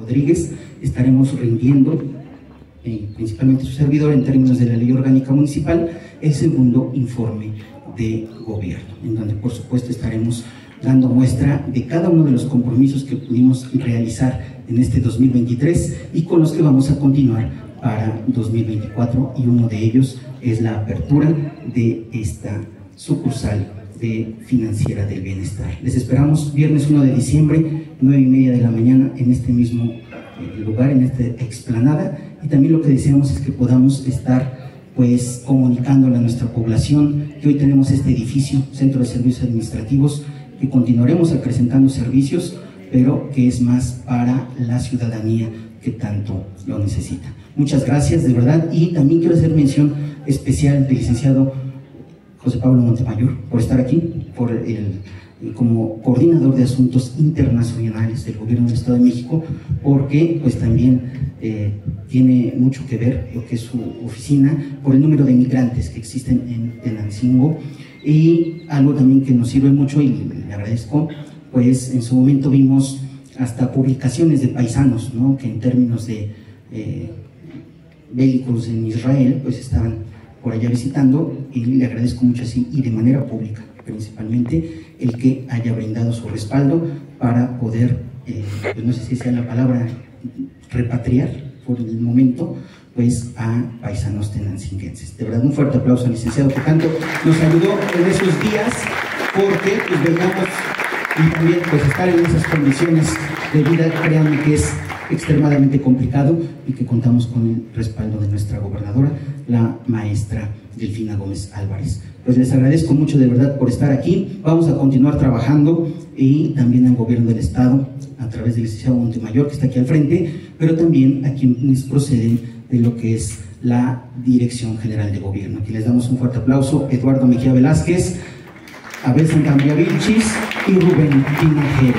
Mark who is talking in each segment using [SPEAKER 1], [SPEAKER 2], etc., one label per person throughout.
[SPEAKER 1] Rodríguez estaremos rindiendo, eh, principalmente su servidor en términos de la ley orgánica municipal, el segundo informe de gobierno, en donde por supuesto estaremos dando muestra de cada uno de los compromisos que pudimos realizar en este 2023 y con los que vamos a continuar para 2024 y uno de ellos es la apertura de esta sucursal de Financiera del Bienestar. Les esperamos viernes 1 de diciembre, 9 y media de la mañana, en este mismo eh, lugar, en esta explanada. Y también lo que deseamos es que podamos estar pues comunicándole a nuestra población que hoy tenemos este edificio, Centro de Servicios Administrativos, que continuaremos acrecentando servicios, pero que es más para la ciudadanía que tanto lo necesita. Muchas gracias, de verdad, y también quiero hacer mención especial del licenciado José Pablo Montemayor por estar aquí, por el, como coordinador de asuntos internacionales del gobierno del Estado de México, porque pues también eh, tiene mucho que ver lo que es su oficina por el número de inmigrantes que existen en Tenancingo y algo también que nos sirve mucho y le agradezco, pues en su momento vimos hasta publicaciones de paisanos, ¿no? que en términos de eh, bélicos en Israel, pues estaban por allá visitando y le agradezco mucho así y de manera pública principalmente el que haya brindado su respaldo para poder, eh, pues no sé si sea la palabra, repatriar por el momento pues a paisanos tenancinguenses. De verdad, un fuerte aplauso al licenciado que tanto nos ayudó en esos días porque pues veíamos y también pues estar en esas condiciones de vida, créanme que es extremadamente complicado y que contamos con el respaldo de nuestra gobernadora, la maestra Delfina Gómez Álvarez. Pues les agradezco mucho de verdad por estar aquí. Vamos a continuar trabajando y también al gobierno del Estado a través del licenciado Montemayor que está aquí al frente, pero también a quienes proceden de lo que es la Dirección General de Gobierno. Aquí les damos un fuerte aplauso. Eduardo Mejía Velázquez, Abel Santamaría Vilchis y Rubén Tinajero.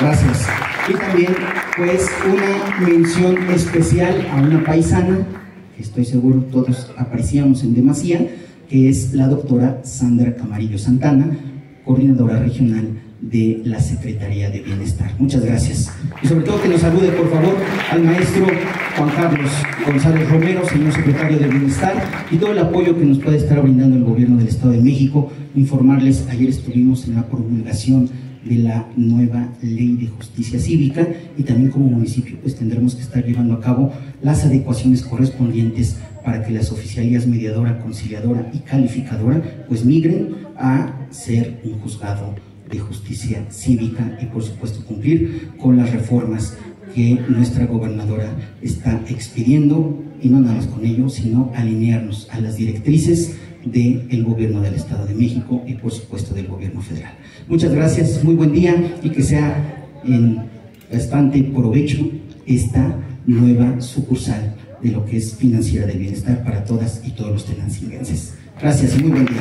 [SPEAKER 1] Gracias. Y también, pues, una mención especial a una paisana, que estoy seguro todos apreciamos en demasía, que es la doctora Sandra Camarillo Santana, coordinadora regional de la Secretaría de Bienestar. Muchas gracias. Y sobre todo que nos salude, por favor, al maestro Juan Carlos González Romero, señor secretario de Bienestar, y todo el apoyo que nos puede estar brindando el gobierno del Estado de México. Informarles, ayer estuvimos en la promulgación de la nueva ley de justicia cívica y también como municipio pues tendremos que estar llevando a cabo las adecuaciones correspondientes para que las oficialías mediadora, conciliadora y calificadora pues migren a ser un juzgado de justicia cívica y por supuesto cumplir con las reformas que nuestra gobernadora está expidiendo y no nada más con ello, sino alinearnos a las directrices del gobierno del Estado de México y por supuesto del gobierno federal. Muchas gracias, muy buen día y que sea en bastante provecho esta nueva sucursal de lo que es financiera de bienestar para todas y todos los tenancinguenses. Gracias y muy buen día.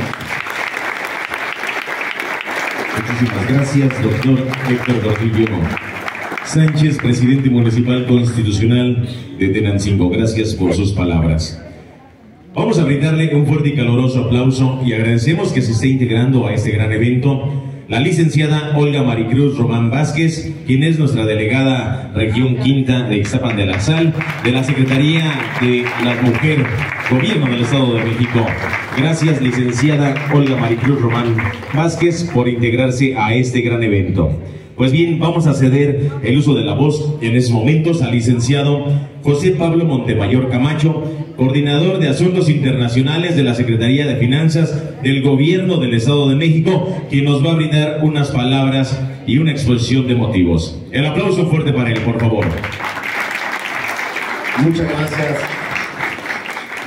[SPEAKER 2] Muchísimas gracias, doctor Héctor Rodríguez Sánchez, presidente municipal constitucional de Tenancingo. Gracias por sus palabras. Vamos a brindarle un fuerte y caloroso aplauso y agradecemos que se esté integrando a este gran evento la licenciada Olga Maricruz Román Vázquez, quien es nuestra delegada región quinta de Ixtapan de la Sal, de la Secretaría de la Mujer, Gobierno del Estado de México. Gracias, licenciada Olga Maricruz Román Vázquez, por integrarse a este gran evento. Pues bien, vamos a ceder el uso de la voz en estos momentos al licenciado José Pablo Montemayor Camacho, coordinador de Asuntos Internacionales de la Secretaría de Finanzas del Gobierno del Estado de México, quien nos va a brindar unas palabras y una exposición de motivos. El aplauso fuerte para él, por favor.
[SPEAKER 3] Muchas gracias.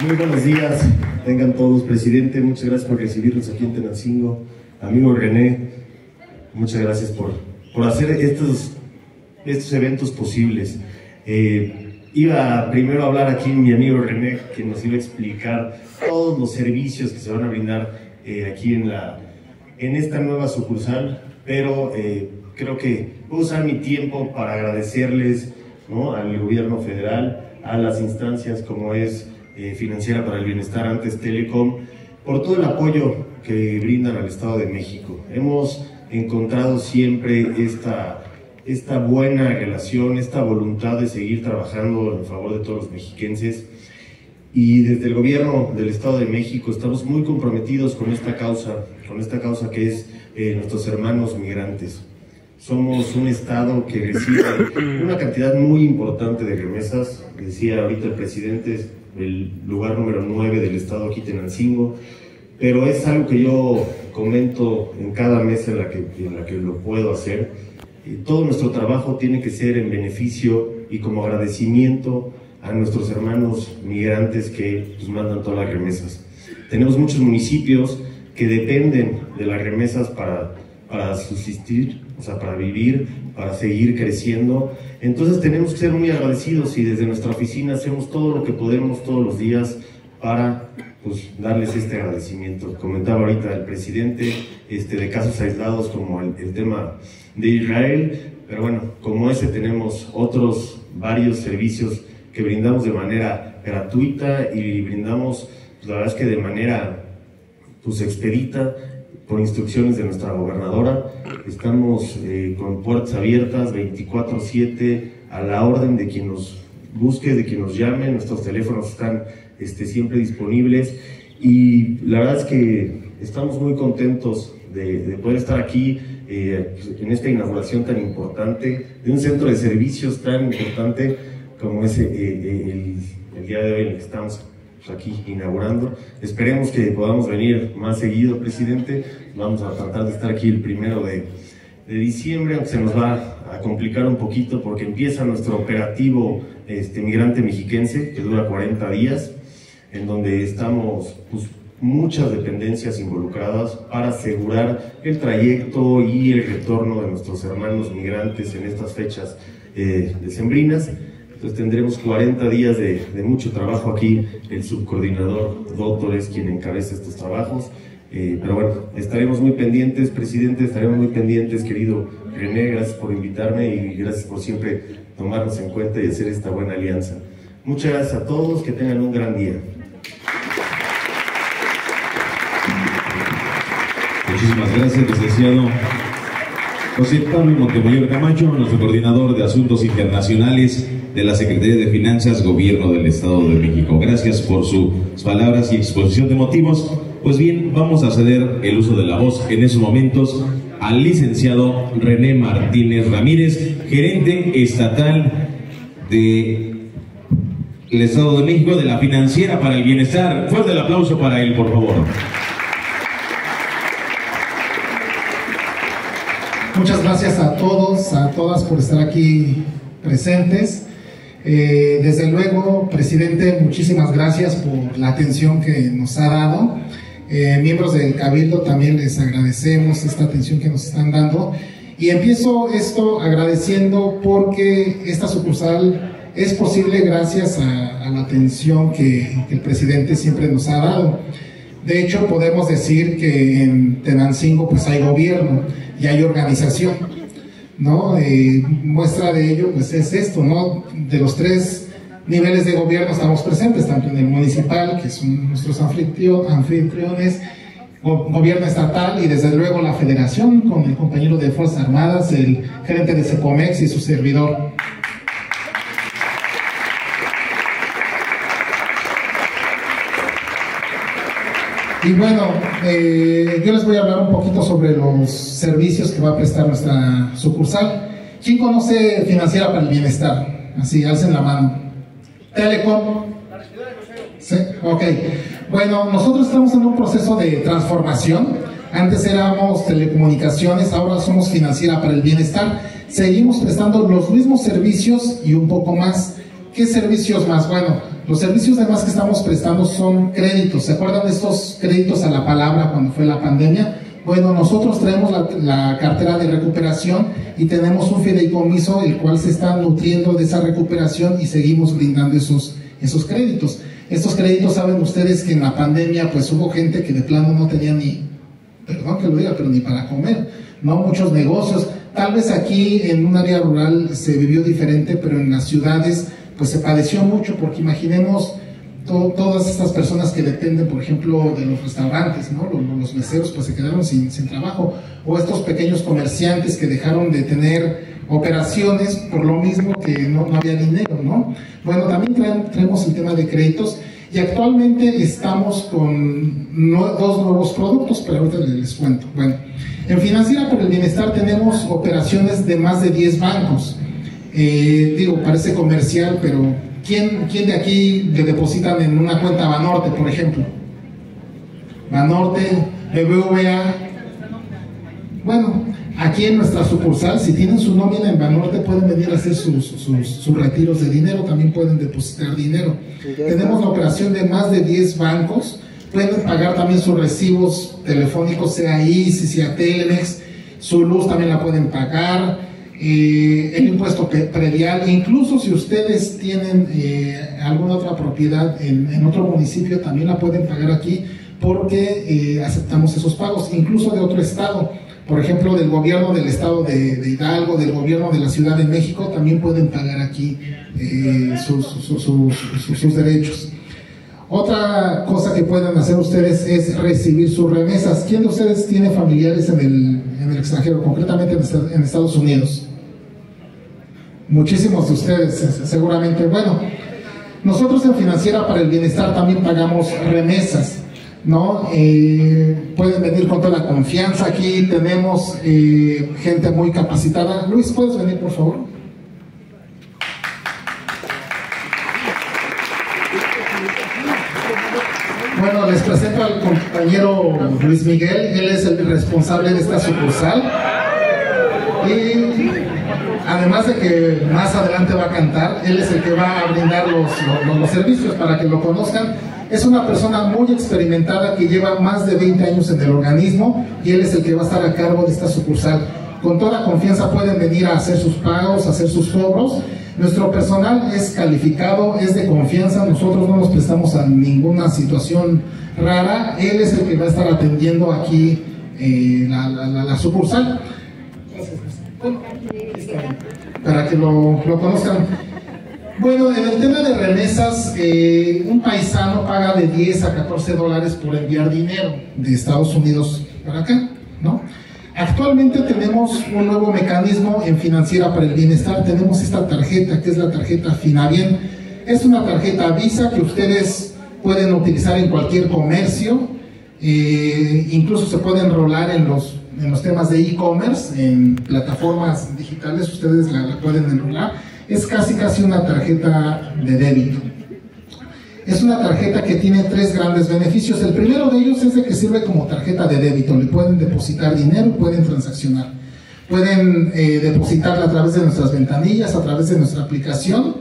[SPEAKER 3] Muy buenos días, tengan todos, presidente. Muchas gracias por recibirnos aquí en Tenancingo. Amigo René, muchas gracias por por hacer estos, estos eventos posibles. Eh, iba primero a hablar aquí mi amigo René, que nos iba a explicar todos los servicios que se van a brindar eh, aquí en, la, en esta nueva sucursal, pero eh, creo que a usar mi tiempo para agradecerles ¿no? al gobierno federal, a las instancias como es Financiera para el Bienestar, antes Telecom, por todo el apoyo que brindan al Estado de México. Hemos encontrado siempre esta esta buena relación, esta voluntad de seguir trabajando en favor de todos los mexiquenses. Y desde el gobierno del Estado de México estamos muy comprometidos con esta causa, con esta causa que es eh, nuestros hermanos migrantes. Somos un Estado que recibe una cantidad muy importante de remesas. Decía ahorita el presidente, el lugar número 9 del Estado aquí, Tenancingo. Pero es algo que yo comento en cada mesa en la que, en la que lo puedo hacer. todo nuestro trabajo tiene que ser en beneficio y como agradecimiento a nuestros hermanos migrantes que nos mandan todas las remesas. Tenemos muchos municipios que dependen de las remesas para, para subsistir, o sea, para vivir, para seguir creciendo. Entonces tenemos que ser muy agradecidos y desde nuestra oficina hacemos todo lo que podemos todos los días para pues, darles este agradecimiento. Comentaba ahorita el presidente este, de casos aislados como el, tema de Israel, pero bueno, como ese tenemos otros varios servicios que brindamos de manera gratuita y brindamos, pues, la verdad es que de manera pues expedita, por instrucciones de nuestra gobernadora. Estamos eh, con puertas abiertas 24/7 a la orden de quien nos busque, de quien nos llame. Nuestros teléfonos están este, siempre disponibles y la verdad es que estamos muy contentos de, poder estar aquí eh, en esta inauguración tan importante, de un centro de servicios tan importante como es eh, el, día de hoy en el que estamos aquí inaugurando. Esperemos que podamos venir más seguido, presidente. Vamos a tratar de estar aquí el primero de, de diciembre, aunque se nos va a complicar un poquito porque empieza nuestro operativo este, migrante mexiquense, que dura 40 días, en donde estamos pues, muchas dependencias involucradas para asegurar el trayecto y el retorno de nuestros hermanos migrantes en estas fechas eh, decembrinas. Entonces tendremos 40 días de, mucho trabajo aquí. El subcoordinador doctor es quien encabeza estos trabajos. Eh, pero bueno, estaremos muy pendientes, presidente, estaremos muy pendientes, querido René, gracias por invitarme y gracias por siempre tomarnos en cuenta y hacer esta buena alianza. Muchas gracias a todos, que tengan un gran día.
[SPEAKER 2] Muchísimas gracias, licenciado José Pablo Montemayor Camacho, nuestro coordinador de Asuntos Internacionales de la Secretaría de Finanzas, Gobierno del Estado de México. Gracias por sus palabras y exposición de motivos. Pues bien, vamos a ceder el uso de la voz en esos momentos al licenciado René Martínez Ramírez, gerente estatal de el Estado de México de la Financiera para el Bienestar. Fuerte el aplauso para él, por favor.
[SPEAKER 4] Muchas gracias a todos, a todas por estar aquí presentes. Eh, desde luego, presidente, muchísimas gracias por la atención que nos ha dado. Eh, miembros del Cabildo también les agradecemos esta atención que nos están dando. Y empiezo esto agradeciendo porque esta sucursal es posible gracias a, la atención que, el presidente siempre nos ha dado. De hecho, podemos decir que en Tenancingo pues hay gobierno y hay organización. ¿no? Eh, muestra de ello pues es esto, ¿no? De los tres niveles de gobierno estamos presentes, tanto en el municipal, que son nuestros anfitriones, gobierno estatal y desde luego la federación con el compañero de Fuerzas Armadas, el gerente de Secomex y su servidor. Y bueno, eh, yo les voy a hablar un poquito sobre los servicios que va a prestar nuestra sucursal. ¿Quién conoce Financiera para el Bienestar? Así, alcen la mano. Telecom. Sí, ok. Bueno, nosotros estamos en un proceso de transformación. Antes éramos telecomunicaciones, ahora somos Financiera para el Bienestar. Seguimos prestando los mismos servicios y un poco más. ¿Qué servicios más? Bueno, los servicios además que estamos prestando son créditos. ¿Se acuerdan de estos créditos a la palabra cuando fue la pandemia? Bueno, nosotros traemos la, cartera de recuperación y tenemos un fideicomiso el cual se está nutriendo de esa recuperación y seguimos brindando esos, esos créditos. Estos créditos saben ustedes que en la pandemia pues hubo gente que de plano no tenía ni, perdón que lo diga, pero ni para comer, no muchos negocios. Tal vez aquí en un área rural se vivió diferente, pero en las ciudades pues se padeció mucho porque imaginemos todas estas personas que dependen, por ejemplo, de los restaurantes, ¿no? Los, meseros pues se quedaron sin, trabajo, o estos pequeños comerciantes que dejaron de tener operaciones por lo mismo que no, había dinero, ¿no? Bueno, también traemos el tema de créditos y actualmente estamos con dos nuevos productos, pero ahorita les cuento. Bueno, en Financiera por el Bienestar tenemos operaciones de más de 10 bancos. Eh, digo, parece comercial, pero ¿quién, ¿quién de aquí le depositan en una cuenta Banorte, por ejemplo? Banorte, BBVA. Bueno, aquí en nuestra sucursal, si tienen su nómina en Banorte, pueden venir a hacer sus, sus, retiros de dinero, también pueden depositar dinero. Tenemos la operación de más de 10 bancos, pueden pagar también sus recibos telefónicos, sea ICI, sea Telemex, su luz también la pueden pagar. Eh, el impuesto predial, incluso si ustedes tienen eh, alguna otra propiedad en, otro municipio, también la pueden pagar aquí porque eh, aceptamos esos pagos, incluso de otro estado por ejemplo, del gobierno del estado de, Hidalgo, del gobierno de la Ciudad de México, también pueden pagar aquí eh, sus, derechos. Otra cosa que pueden hacer ustedes es recibir sus remesas. ¿Quién de ustedes tiene familiares en el, extranjero, concretamente en, Estados Unidos? Muchísimos de ustedes, seguramente. Bueno, nosotros en Financiera para el Bienestar también pagamos remesas. ¿no? Eh, pueden venir con toda la confianza. Aquí tenemos eh, gente muy capacitada. Luis, ¿puedes venir, por favor? Bueno, les presento al compañero Luis Miguel. Él es el responsable de esta sucursal. Además de que más adelante va a cantar, él es el que va a brindar los, los servicios para que lo conozcan es una persona muy experimentada que lleva más de 20 años en el organismo y él es el que va a estar a cargo de esta sucursal. Con toda confianza pueden venir a hacer sus pagos, a hacer sus cobros. Nuestro personal es calificado, es de confianza, nosotros no nos prestamos a ninguna situación rara. Él es el que va a estar atendiendo aquí eh, la, sucursal. Para que lo, conozcan. Bueno, en el tema de remesas, eh, un paisano paga de 10 a 14 dólares por enviar dinero de Estados Unidos para acá, ¿no? Actualmente tenemos un nuevo mecanismo en Financiera para el Bienestar. Tenemos esta tarjeta, que es la tarjeta Finabien. Es una tarjeta Visa que ustedes pueden utilizar en cualquier comercio. Eh, incluso se puede enrolar en los, en los temas de e-commerce, en plataformas digitales, ustedes la pueden enrolar es casi casi una tarjeta de débito. Es una tarjeta que tiene tres grandes beneficios. El primero de ellos es de que sirve como tarjeta de débito. Le pueden depositar dinero, pueden transaccionar. Pueden eh, depositarla a través de nuestras ventanillas, a través de nuestra aplicación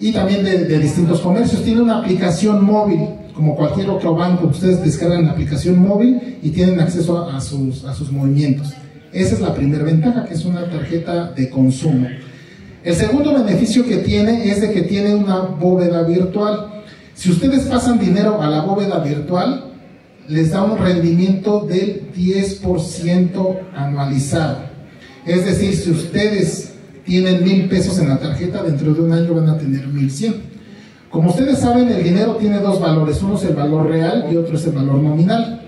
[SPEAKER 4] y también de, distintos comercios. Tiene una aplicación móvil, como cualquier otro banco. Ustedes descargan la aplicación móvil y tienen acceso a sus, a sus movimientos. Esa es la primera ventaja, que es una tarjeta de consumo. El segundo beneficio que tiene es de que tiene una bóveda virtual. Si ustedes pasan dinero a la bóveda virtual, les da un rendimiento del 10% anualizado. Es decir, si ustedes tienen mil pesos en la tarjeta, dentro de un año van a tener mil cien. Como ustedes saben, el dinero tiene dos valores. Uno es el valor real y otro es el valor nominal.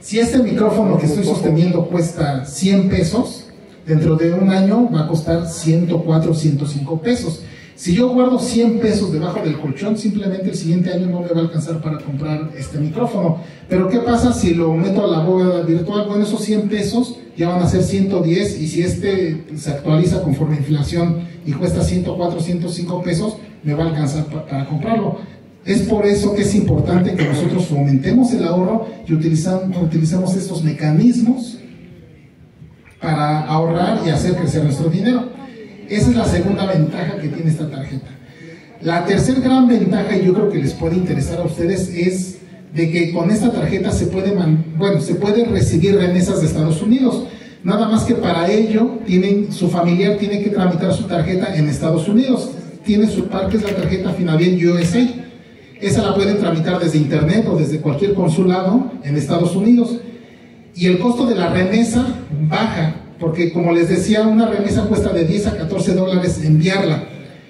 [SPEAKER 4] Si este micrófono que estoy sosteniendo cuesta 100 pesos, dentro de un año va a costar 104, 105 pesos. Si yo guardo 100 pesos debajo del colchón, simplemente el siguiente año no me va a alcanzar para comprar este micrófono. Pero ¿qué pasa si lo meto a la bóveda virtual? Bueno, esos 100 pesos ya van a ser 110 y si este se actualiza conforme inflación y cuesta 104, 105 pesos, me va a alcanzar para comprarlo. Es por eso que es importante que nosotros fomentemos el ahorro y utilicemos estos mecanismos para ahorrar y hacer crecer nuestro dinero. Esa es la segunda ventaja que tiene esta tarjeta. La tercera gran ventaja, y yo creo que les puede interesar a ustedes, es de que con esta tarjeta se puede, bueno, se puede recibir remesas de Estados Unidos. Nada más que para ello tienen, su familiar tiene que tramitar su tarjeta en Estados Unidos. Tiene su par, que es la tarjeta Finavien USA. Esa la pueden tramitar desde internet o desde cualquier consulado en Estados Unidos y el costo de la remesa baja, porque como les decía, una remesa cuesta de 10 a 14 dólares enviarla.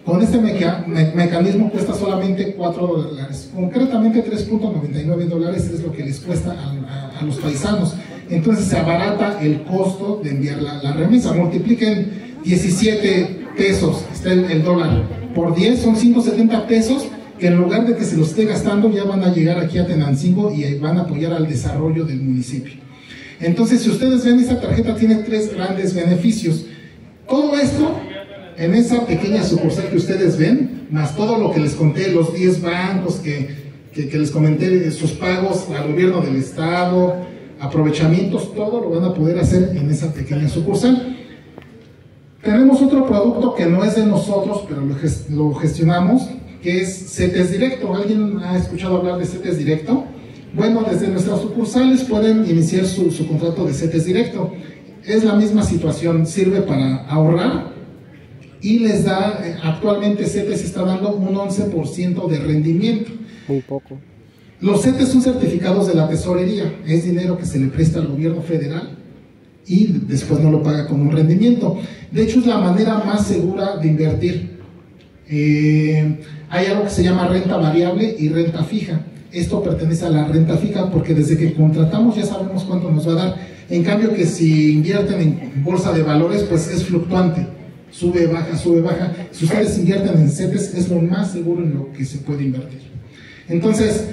[SPEAKER 4] Con este mecanismo cuesta solamente 4 dólares, concretamente 3.99 dólares es lo que les cuesta a, los paisanos. Entonces se abarata el costo de enviar la, remesa. Multipliquen 17 pesos está el, el dólar. Por 10 son 170 pesos que en lugar de que se los esté gastando ya van a llegar aquí a Tenancingo y van a apoyar al desarrollo del municipio. Entonces, si ustedes ven, esta tarjeta tiene tres grandes beneficios. Todo esto en esa pequeña sucursal que ustedes ven, más todo lo que les conté, los 10 bancos que, que, que les comenté, sus pagos al gobierno del estado, aprovechamientos, todo lo van a poder hacer en esa pequeña sucursal. Tenemos otro producto que no es de nosotros, pero lo, gest lo gestionamos, que es CETES Directo. ¿Alguien ha escuchado hablar de CETES Directo? Bueno, desde nuestras sucursales pueden iniciar su, su contrato de CETES Directo. Es la misma situación, sirve para ahorrar y les da, eh, actualmente CETES está dando un 11% de rendimiento.
[SPEAKER 5] Muy poco.
[SPEAKER 4] Los CETES son certificados de la tesorería, es dinero que se le presta al gobierno federal y después no lo paga con un rendimiento. De hecho, es la manera más segura de invertir. Eh, hay algo que se llama renta variable y renta fija. Esto pertenece a la renta fija porque desde que contratamos ya sabemos cuánto nos va a dar. En cambio que si invierten en bolsa de valores, pues es fluctuante. Sube, baja, sube, baja. Si ustedes invierten en CETES, es lo más seguro en lo que se puede invertir. Entonces,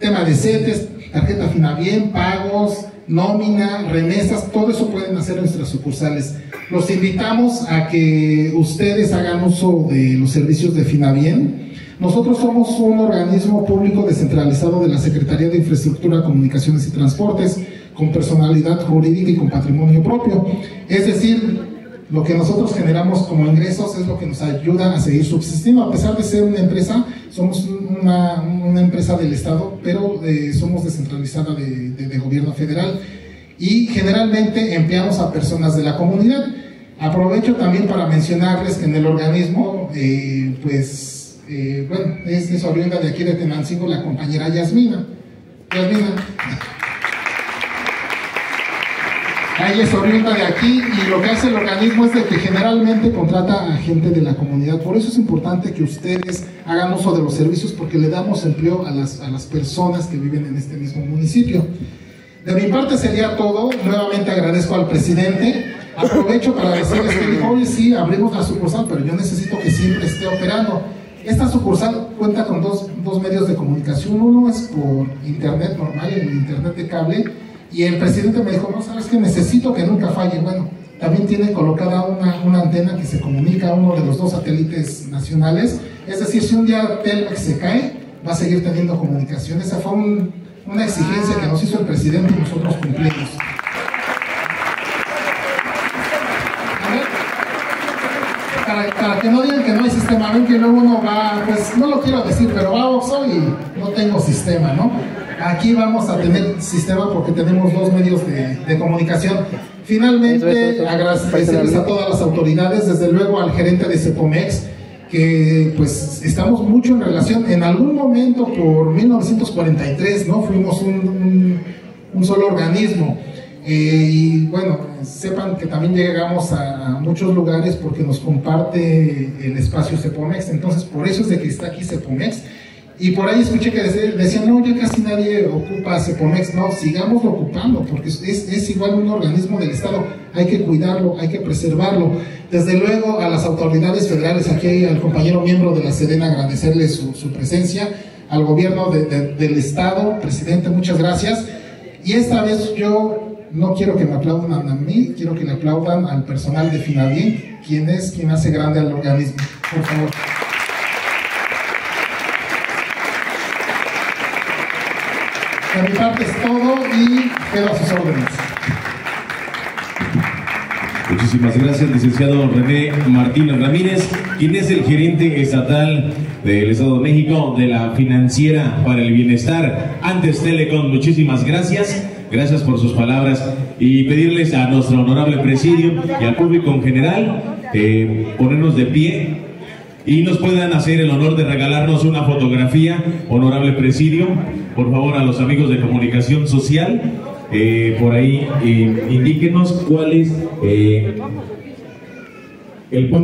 [SPEAKER 4] tema de CETES, tarjeta Finabien, pagos, nómina, remesas, todo eso pueden hacer nuestras sucursales. Los invitamos a que ustedes hagan uso de los servicios de Finabien. Nosotros somos un organismo público descentralizado de la Secretaría de Infraestructura, Comunicaciones y Transportes, con personalidad jurídica y con patrimonio propio. Es decir, lo que nosotros generamos como ingresos es lo que nos ayuda a seguir subsistiendo. A pesar de ser una empresa, somos una, una empresa del Estado, pero eh, somos descentralizada de, gobierno federal y generalmente empleamos a personas de la comunidad. Aprovecho también para mencionarles que en el organismo, eh, pues, eh, bueno, es, es oriunda de aquí de Tenancingo la compañera Yasmina. Yasmina. Ella es oriunda de aquí y lo que hace el organismo es de que generalmente contrata a gente de la comunidad. Por eso es importante que ustedes hagan uso de los servicios porque le damos empleo a las, a las personas que viven en este mismo municipio. De mi parte sería todo. Nuevamente agradezco al presidente. Aprovecho para decirles que hoy sí abrimos la sucursal, pero yo necesito que siempre esté operando. Esta sucursal cuenta con dos, dos medios de comunicación. Uno es por internet normal, el internet de cable y el presidente me dijo, no, sabes que necesito que nunca falle. Bueno, también tiene colocada una, una, antena que se comunica a uno de los dos satélites nacionales. Es decir, si un día Telmex se cae, va a seguir teniendo comunicación. Esa fue un, una exigencia que nos hizo el presidente y nosotros cumplimos. Para, para, que no digan que no hay sistema, ven que luego uno va, pues no lo quiero decir, pero va a y no tengo sistema, ¿no? Aquí vamos a tener sistema porque tenemos dos medios de, de comunicación. Finalmente, agradecerles a todas las autoridades, desde luego al gerente de Cepomex, que pues estamos mucho en relación, en algún momento por 1943, ¿no? Fuimos un, un, un solo organismo. Eh, y bueno, sepan que también llegamos a, a, muchos lugares porque nos comparte el espacio Cepomex, entonces por eso es de que está aquí Cepomex. Y por ahí escuché que decían, no, ya casi nadie ocupa Cepomex. No, sigamos ocupando, porque es, es, igual un organismo del Estado. Hay que cuidarlo, hay que preservarlo. Desde luego a las autoridades federales, aquí al compañero miembro de la Sedena, agradecerle su, su presencia. Al gobierno de, del Estado, presidente, muchas gracias. Y esta vez yo no quiero que me aplaudan a mí, quiero que le aplaudan al personal de Finabien, quien es quien hace grande al organismo. Por favor. De mi parte es todo y quedo a sus órdenes.
[SPEAKER 2] Muchísimas gracias, licenciado René Martínez Ramírez, quien es el gerente estatal del Estado de México de la Financiera para el Bienestar, antes Telecom. Muchísimas gracias, gracias por sus palabras y pedirles a nuestro honorable presidio y al público en general eh, ponernos de pie y nos puedan hacer el honor de regalarnos una fotografía, honorable presidio, por favor a los amigos de comunicación social, eh, por ahí eh, indíquenos cuál es eh, el punto.